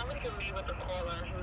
somebody can meet with the caller uh,